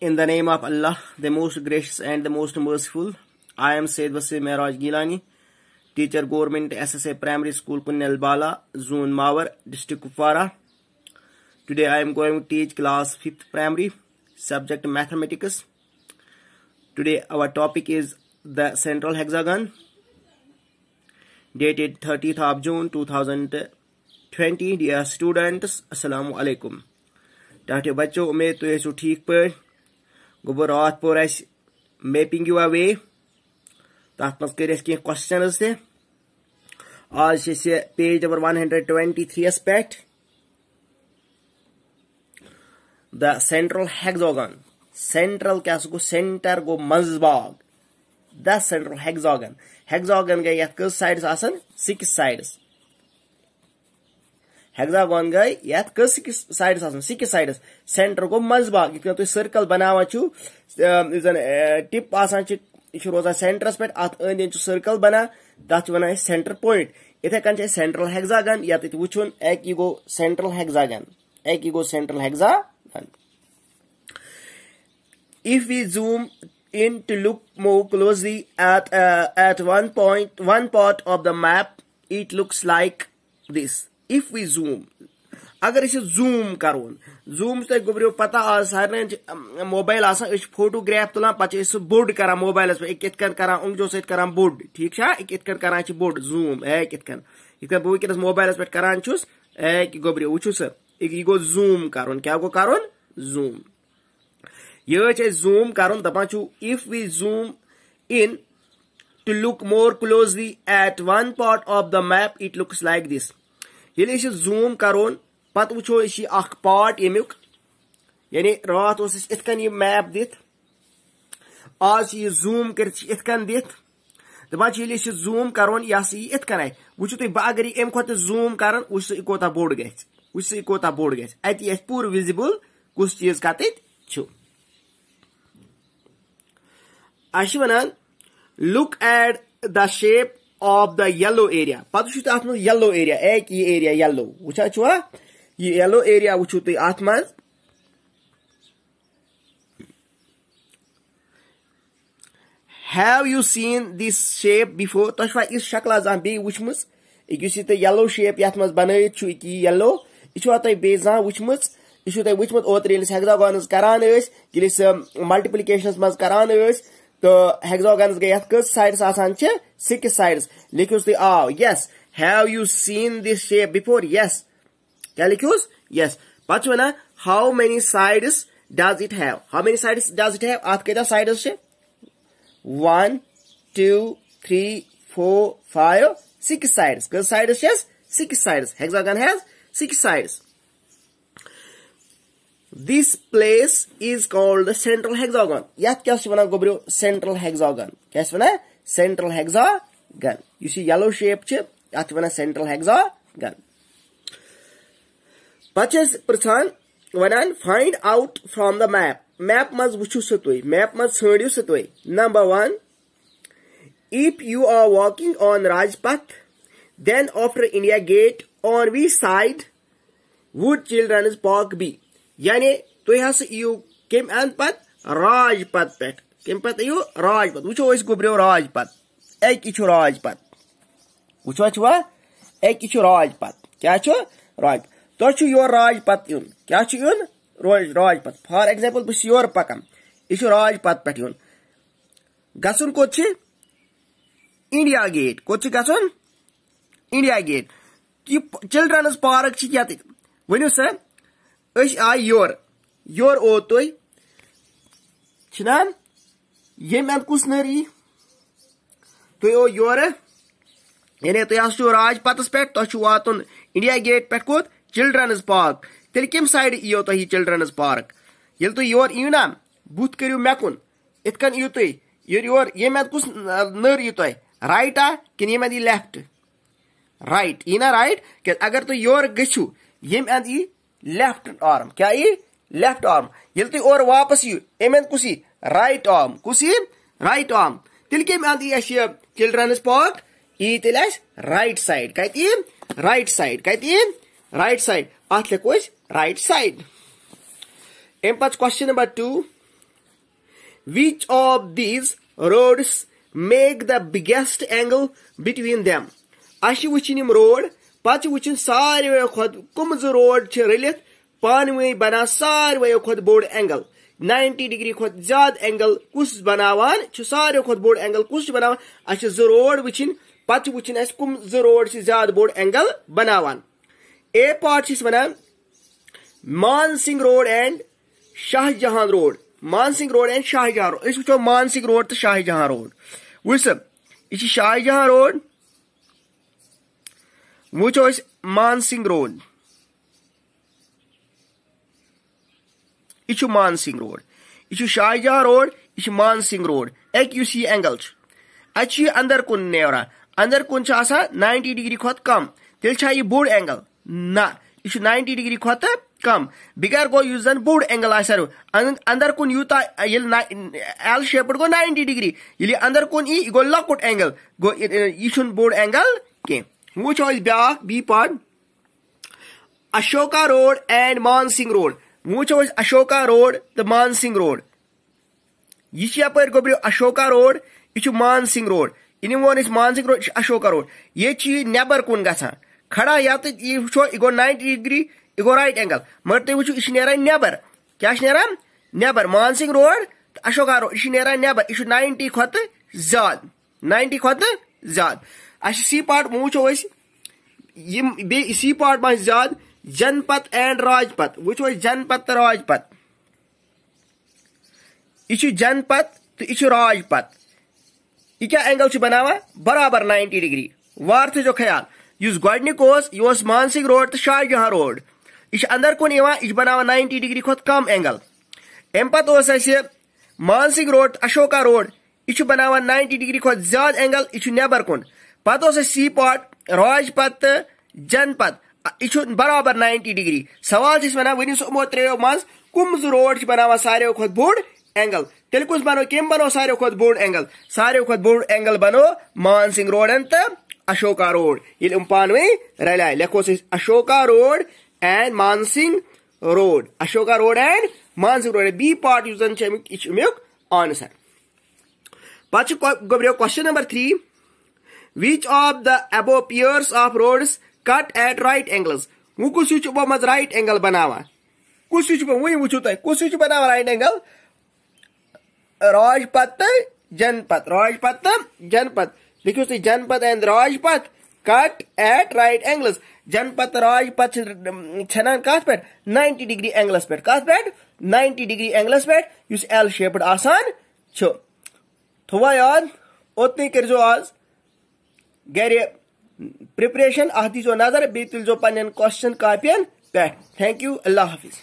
In the name of Allah, the most gracious and the most merciful, I am Sayyid Wasim Mehraj Gilani, teacher government SSA primary school Punyal Bala, zone Mawar, district Kupwara. Today I am going to teach class 5th primary, subject mathematics. Today our topic is the central hexagon, dated 30th of June 2020. Dear students, Assalamu alaikum. Tahte बच्चों उम्मीद तो ठीक पर गो रात पोर mapping यू अवे तथ मज कर क्वेश्चन ते आज page number one hundred twenty three पे द सेंट्रल हेक्सागन सेंट्रल क्या गो सेंटर गो मजबाग. द सेंट्रल हेक्सागन हेक्सागन गई ये साइड्स आसन? सिक्स साइड्स हेक्सागन गई ये six sides six sides centre गो मजबाग ये तुम सर्कल बनावा टिप आसान रोजान सेंटरस पे अंद सर्कल बना तथा वन सेंटर पॉइंट इथे कन सेंट्रल हेक्सागन ये वो एक गो सेंट्रल हेक्सागन एक गो central hexagon if we zoom in to look more at uh, at one point one part of the map it looks like this. If we zoom अगर zoom करोन zoom तुम गोबरो पता आज सारे मोबाइल फोटोग्राफ तुलान पे board कर mobile पे एक कर उंगजो सत बोड ठीक एक कर बोड जूम एक इत बह वनस मोबाइल पे करान एक गोबरो वो सा यह गो जूम कर, क्या गो कर? जूम यह जूम कर दपान if we zoom in to look more closely at one part of the map, it looks like this ये जूम करोन पत वो पार्ट यमुक यानी रात इन यह मैप दित आज यह जूम कर दित दपान ये जूम करोन यह इत कन वो तुम बह अगर अम खुद जूम कर वो बोड़ ग वो कोत बोड़ ग पूर विजिबल कुस चीज़ कत one look at the shape of the yellow area पे अत येलो एरिया एक ये येलो ये वो तुम अत मज have you seen this shape before तुम इस शक्ल जहाँ बे वुचम येलो शेप ये मज बन यह तुम बे जहाँ वुचम यह तुम वुचम ओतर तो हेक्सागन गई साइड्स आसान सिक्स साइड्स लिखियो तुम आव yes have you seen this shape before yes क्या लिखियोस यस पत one how many sides does it have how many sides does it have अत कत sides one two three four five six sides cos sides six sides hexagon has six sides this place is called central hexagon यथ क्या one गोबरो central hexagon क्या one central hexagon इस yellow shape अत one central hexagon Purchase person wanan find out from the map. Map must wuchu satoi. Map must you satoi. Number one, if you are walking on Rajpath, then after India Gate on which side would children's park be? यानी तुम हस you, कम अंद पत राजपथ पे। कम पत you? Rajpath वो गुब्रो राजपथ एक राजपथ वो? एक राजपथ क्या राजपथ तुम योर राजपत इन क्या इन राजपत फॉर एग्ज़ाम्पल बस योर पकान यह राजपत पे इन गसन कोत इंडिया गेट। कोत गसन? India gate. चिल्ड्रन पार्क वनु सा आय योर योर ओ तुम यम अंद कुस नरी तुम ओ योर यानी तुम राजपत पे तुम वातन इंडिया गेट पे कोत चिल्ड्रनस पार्क तेल कम साइड यो तुम चिल्ड्रनस पार्क ये तुम योर यू ना बुत करू मेकुन इतकन यू तुम योर ये मे कुस नर यू तुम राइट आ कि ये मे लेफ़्ट राइट यी ना राइट क्या अगर तुम योर गु ये अंद यी लेफ़्ट आर्म क्या यी लेफ़्ट आर्म ये तुम और वापस यू अम अंद कुस राइट आर्म कुस राइट आर्म तेल कम अंद यह चिल्ड्रनस पार्क यी तेल राइट साइड कत राइट साइड कत right side. अत लिखो राइट साइड अम पे question number two which of these roads make the biggest angle अश वुचन यम रोड पे वुचन सारे खुद कम जो रोड रलित पानवे बना सारे खुद बोड़ एंगल 90 डिग्री खुद ज़्यादा एंगल कुस बनावान सारे खुद बोड़ एंगल कुस बनावान अश जो रोड वुचन पे वुचन कम जो रोड ज़्यादा बोड़ angle बनावान. A part one Man Singh road and Shahjahan road. Man Singh road and Shahjahan road. वो मान सिंह रोड तो शाहजहां रोड. वुस यह शाहजहां रोड वो मान सिंह रोड यह मान सिंह रोड यह शाहजहां रोड यह मान सिंह रोड एक यह एंगल अत अंदर कुन नेरा अंदर कुन नाइन्टी डिग्री खुद कम तेल यह बोड़ एंगल ना यह नाइन्टी डिग्री खुद कम बिगर गो जन बोड़ एंगल अंदर कुन यूता एल शेपड ये वो ब्या B part Ashoka road and Man Singh road वो अशोका रोड तो मान सिंह रोड यह गोब्रियो अशोका रोड यह मान सिंह रोड। इन वो मान सिंह रोड अशोका रोड। ये नबर कुन ग खड़ा या तो वो यह गो नाइन्टी डिग्री यह गो राइट एंगल। मगर तुम वो यह नबर। क्या नबर मान सिंह रोड तो अशोका रोड। यह नबर। यह नाइन्टी खुद ज़्यादा नाइन्टी खुद ज़्यादा सी पार्ट वो बे सी पार्ट मे ज़्यादा जनपद एंड राजपथ वो जनपद तो राजपथ यह जनपद तो यह राजपथ यह क्या एंगल बनावा बराबर 90 डिग्री वार थो ख्याल। इस गोडनिक यह मानसिक रोड तो शाहजहां रोड यह अंदर कुन यह बनावा 90 डिग्री खुद कम एंगल अम पे मानसिक रोड अशोका रोड यह बनावा 90 डिग्री खुद ज़्यादा एंगल यह नबर कुन? पे सी पार्ट राजपथ जनपद यह बराबर 90 डिग्री। सवाल वन समो त्रो मज कम रोड बना सारे खुद बोड़ एंगल। तेल कुछ बनो कम बनो सारे खुद बोड़ एंगल। सारे खुद बोड़ एंगल बनो मान सिंह रोडन तो अशोका रोड। ये पानवे रलाय लेखो Ashoka road and Man Singh road. Ashoka road and Man Singh road. B part use अमुक आंसर। पे गोब्रियो question number three. Which of the above pairs of roads cut at right angles? वो कुछ चुप मज right angle बनावा कुछ चुप वही वुचु तय कुछ चुप बनावा राइट एंगल राजपथ जनपद राजपथ जनपद लिखो तुम Janpath and Rajpath cut at right angles Janpath Rajpath छनान कत पे 90 डिग्री एंगलस पे कत पे 90 डिग्री एंगलस पे एल शेप्ड आसान थोवा याद ओतनी करजो आज गर प्रिपरेशन अत दीजो नज़र बे तुलो पन क्वेश्चन कापियन पे थैंक यू अल्लाह हाफिज।